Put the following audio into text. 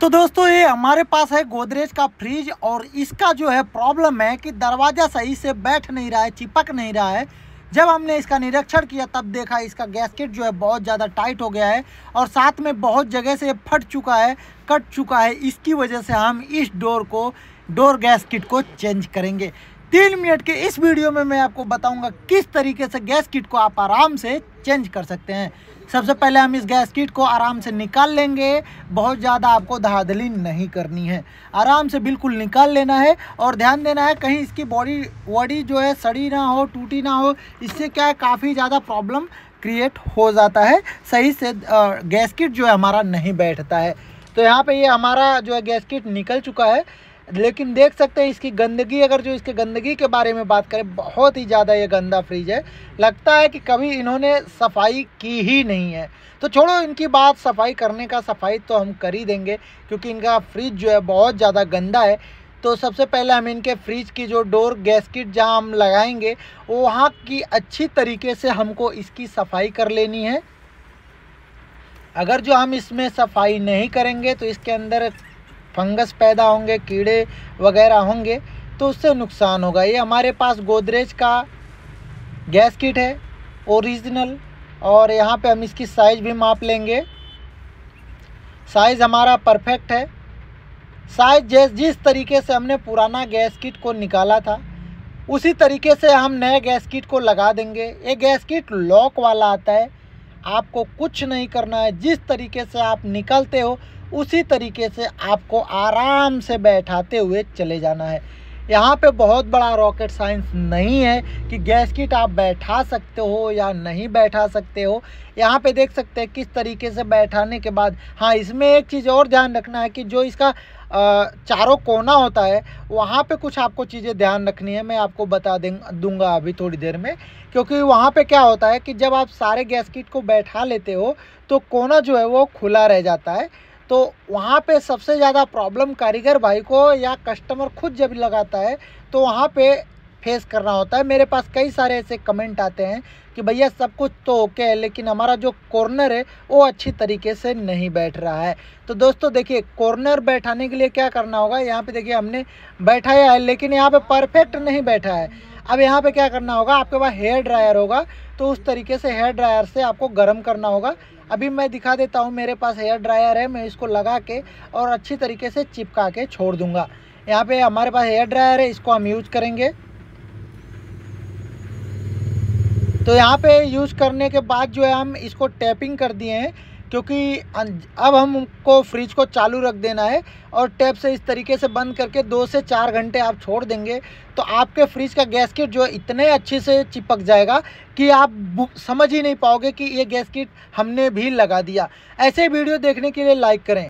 तो दोस्तों, ये हमारे पास है गोदरेज का फ्रिज और इसका जो है प्रॉब्लम है कि दरवाज़ा सही से बैठ नहीं रहा है, चिपक नहीं रहा है। जब हमने इसका निरीक्षण किया, तब देखा इसका गैसकेट जो है बहुत ज़्यादा टाइट हो गया है और साथ में बहुत जगह से फट चुका है, कट चुका है। इसकी वजह से हम इस डोर को डोर गैस किट को चेंज करेंगे। तीन मिनट के इस वीडियो में मैं आपको बताऊँगा किस तरीके से गैस किट को आप आराम से चेंज कर सकते हैं। सबसे पहले हम इस गैस किट को आराम से निकाल लेंगे। बहुत ज़्यादा आपको धाधली नहीं करनी है। आराम से बिल्कुल निकाल लेना है और ध्यान देना है कहीं इसकी बॉडी बॉडी जो है सड़ी ना हो, टूटी ना हो, इससे क्या है, काफ़ी ज़्यादा प्रॉब्लम क्रिएट हो जाता है। सही से गैस किट जो है हमारा नहीं बैठता है। तो यहाँ पे ये हमारा जो है गैस किट निकल चुका है। लेकिन देख सकते हैं इसकी गंदगी, अगर जो इसके गंदगी के बारे में बात करें, बहुत ही ज़्यादा ये गंदा फ्रिज है। लगता है कि कभी इन्होंने सफ़ाई की ही नहीं है। तो छोड़ो, इनकी बात सफ़ाई करने का सफ़ाई तो हम कर ही देंगे, क्योंकि इनका फ्रिज जो है बहुत ज़्यादा गंदा है। तो सबसे पहले हम इनके फ्रिज की जो डोर गैसकिट जहाँ हम लगाएँगे, वहाँ की अच्छी तरीके से हमको इसकी सफ़ाई कर लेनी है। अगर जो हम इसमें सफ़ाई नहीं करेंगे तो इसके अंदर फंगस पैदा होंगे, कीड़े वगैरह होंगे तो उससे नुकसान होगा। ये हमारे पास गोदरेज का गैस किट है, ओरिजिनल, और यहाँ पे हम इसकी साइज़ भी माप लेंगे। साइज़ हमारा परफेक्ट है। साइज़ जैस, जिस तरीके से हमने पुराना गैस किट को निकाला था, उसी तरीके से हम नए गैस किट को लगा देंगे। ये गैस किट लॉक वाला आता है, आपको कुछ नहीं करना है। जिस तरीके से आप निकलते हो उसी तरीके से आपको आराम से बैठाते हुए चले जाना है। यहाँ पे बहुत बड़ा रॉकेट साइंस नहीं है कि गैस किट आप बैठा सकते हो या नहीं बैठा सकते हो। यहाँ पे देख सकते हैं किस तरीके से बैठाने के बाद। हाँ इसमें एक चीज़ और ध्यान रखना है कि जो इसका चारों कोना होता है, वहाँ पे कुछ आपको चीज़ें ध्यान रखनी है। मैं आपको बता दें, दूँगा अभी थोड़ी देर में। क्योंकि वहाँ पे क्या होता है कि जब आप सारे गैस किट को बैठा लेते हो तो कोना जो है वो खुला रह जाता है। तो वहाँ पे सबसे ज़्यादा प्रॉब्लम कारीगर भाई को या कस्टमर खुद जब लगाता है तो वहाँ पे फेस करना होता है। मेरे पास कई सारे ऐसे कमेंट आते हैं कि भैया सब कुछ तो ओके है, लेकिन हमारा जो कॉर्नर है, वो अच्छी तरीके से नहीं बैठ रहा है। तो दोस्तों देखिए कॉर्नर बैठाने के लिए क्या करना होगा? यहाँ पे देखिए हमने बैठाया है, लेकिन यहाँ पे परफेक्ट नहीं बैठा है। अब यहाँ पे क्या करना होगा? आपके पास हेयर ड्रायर होगा तो उस तरीके से हेयर ड्रायर से आपको गर्म करना होगा। अभी मैं दिखा देता हूँ, मेरे पास हेयर ड्रायर है, मैं इसको लगा के और अच्छी तरीके से चिपका के छोड़ दूँगा। यहाँ पे हमारे पास हेयर ड्रायर है, इसको हम यूज़ करेंगे। तो यहाँ पे यूज़ करने के बाद जो है, हम इसको टैपिंग कर दिए हैं। क्योंकि अब हमको फ्रिज को चालू रख देना है और टैप से इस तरीके से बंद करके दो से चार घंटे आप छोड़ देंगे तो आपके फ्रिज का गैस किट जो इतने अच्छे से चिपक जाएगा कि आप समझ ही नहीं पाओगे कि ये गैस किट हमने भी लगा दिया। ऐसे वीडियो देखने के लिए लाइक करें।